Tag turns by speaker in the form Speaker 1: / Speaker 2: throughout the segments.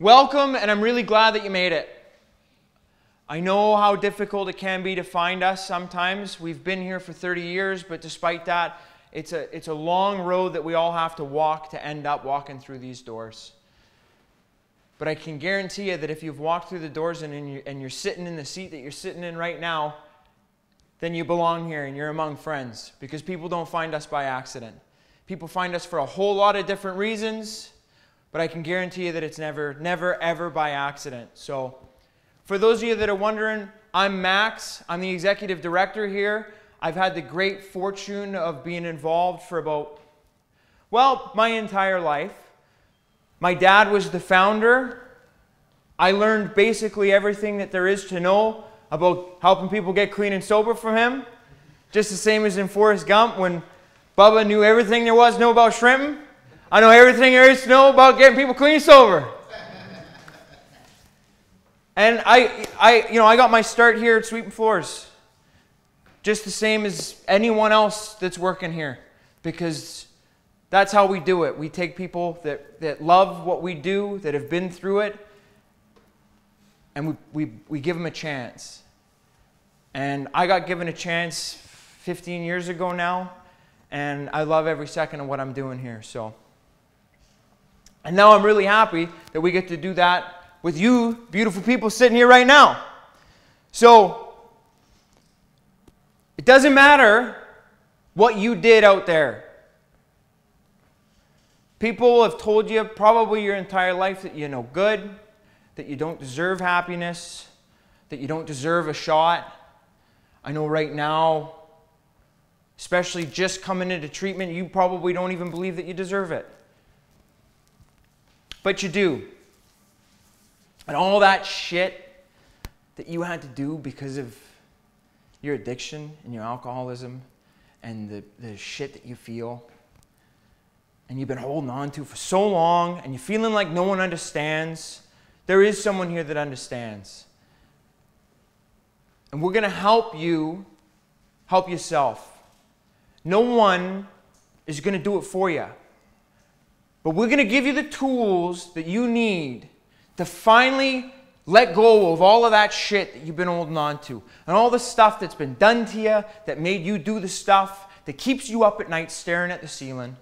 Speaker 1: Welcome, and I'm really glad that you made it. I know how difficult it can be to find us sometimes. We've been here for 30 years, but despite that, it's a, it's a long road that we all have to walk to end up walking through these doors. But I can guarantee you that if you've walked through the doors and, and you're sitting in the seat that you're sitting in right now, then you belong here and you're among friends because people don't find us by accident. People find us for a whole lot of different reasons but I can guarantee you that it's never, never, ever by accident. So, for those of you that are wondering, I'm Max. I'm the executive director here. I've had the great fortune of being involved for about, well, my entire life. My dad was the founder. I learned basically everything that there is to know about helping people get clean and sober from him. Just the same as in Forrest Gump when Bubba knew everything there was to know about shrimping. I know everything there is to know about getting people clean sober. And I, I, you know, I got my start here at Sweeping Floors, just the same as anyone else that's working here, because that's how we do it. We take people that, that love what we do, that have been through it, and we, we, we give them a chance. And I got given a chance 15 years ago now, and I love every second of what I'm doing here. So. And now I'm really happy that we get to do that with you, beautiful people sitting here right now. So, it doesn't matter what you did out there. People have told you probably your entire life that you're no good, that you don't deserve happiness, that you don't deserve a shot. I know right now, especially just coming into treatment, you probably don't even believe that you deserve it. But you do. And all that shit that you had to do because of your addiction and your alcoholism and the, the shit that you feel and you've been holding on to for so long and you're feeling like no one understands, there is someone here that understands. And we're going to help you help yourself. No one is going to do it for you. But we're going to give you the tools that you need to finally let go of all of that shit that you've been holding on to and all the stuff that's been done to you that made you do the stuff that keeps you up at night staring at the ceiling.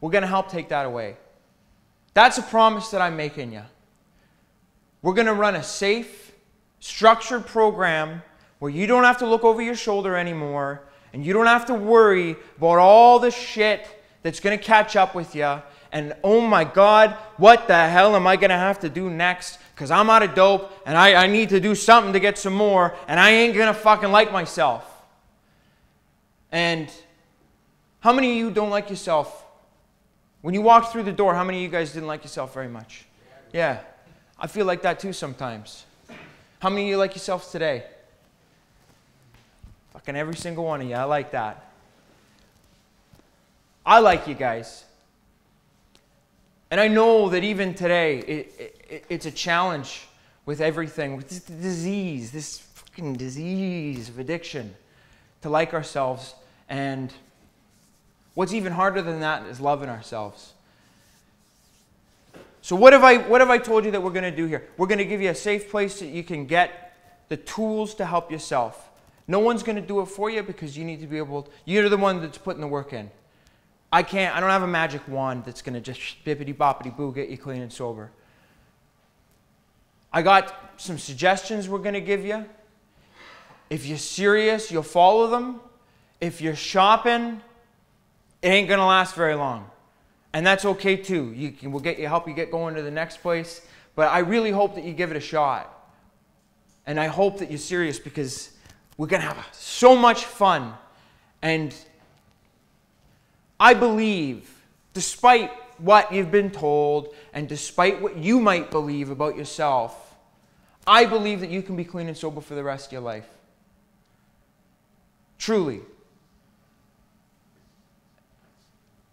Speaker 1: We're going to help take that away. That's a promise that I'm making you. We're going to run a safe, structured program where you don't have to look over your shoulder anymore and you don't have to worry about all the shit that's going to catch up with you and oh my God, what the hell am I going to have to do next? Because I'm out of dope and I, I need to do something to get some more and I ain't going to fucking like myself. And how many of you don't like yourself? When you walked through the door, how many of you guys didn't like yourself very much? Yeah, I feel like that too sometimes. How many of you like yourself today? Fucking every single one of you. I like that. I like you guys. And I know that even today, it, it, it's a challenge with everything, with this disease, this fucking disease of addiction, to like ourselves. And what's even harder than that is loving ourselves. So, what have I, what have I told you that we're going to do here? We're going to give you a safe place that you can get the tools to help yourself. No one's going to do it for you because you need to be able, you're the one that's putting the work in. I can't, I don't have a magic wand that's going to just bippity boppity boo get you clean and sober. I got some suggestions we're going to give you. If you're serious, you'll follow them. If you're shopping, it ain't going to last very long. And that's okay too. You can, we'll get you help you get going to the next place. But I really hope that you give it a shot. And I hope that you're serious because we're going to have so much fun. And I believe, despite what you've been told and despite what you might believe about yourself, I believe that you can be clean and sober for the rest of your life. Truly.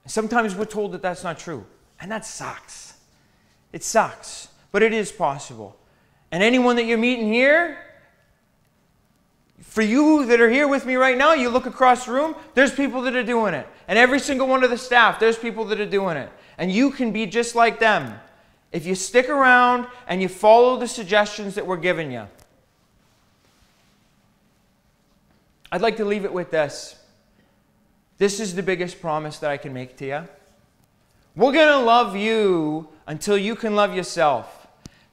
Speaker 1: Sometimes we're told that that's not true, and that sucks. It sucks, but it is possible. And anyone that you're meeting here, for you that are here with me right now, you look across the room, there's people that are doing it. And every single one of the staff, there's people that are doing it. And you can be just like them if you stick around and you follow the suggestions that we're giving you. I'd like to leave it with this. This is the biggest promise that I can make to you. We're going to love you until you can love yourself.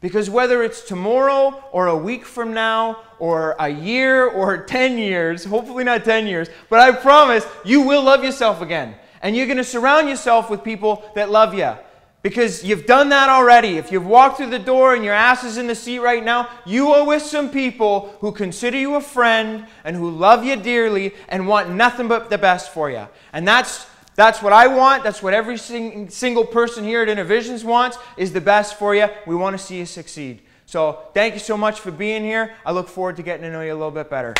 Speaker 1: Because whether it's tomorrow or a week from now or a year or 10 years, hopefully not 10 years, but I promise you will love yourself again. And you're going to surround yourself with people that love you. Because you've done that already. If you've walked through the door and your ass is in the seat right now, you are with some people who consider you a friend and who love you dearly and want nothing but the best for you. And that's that's what I want. That's what every sing, single person here at InnerVisions wants is the best for you. We want to see you succeed. So, thank you so much for being here. I look forward to getting to know you a little bit better.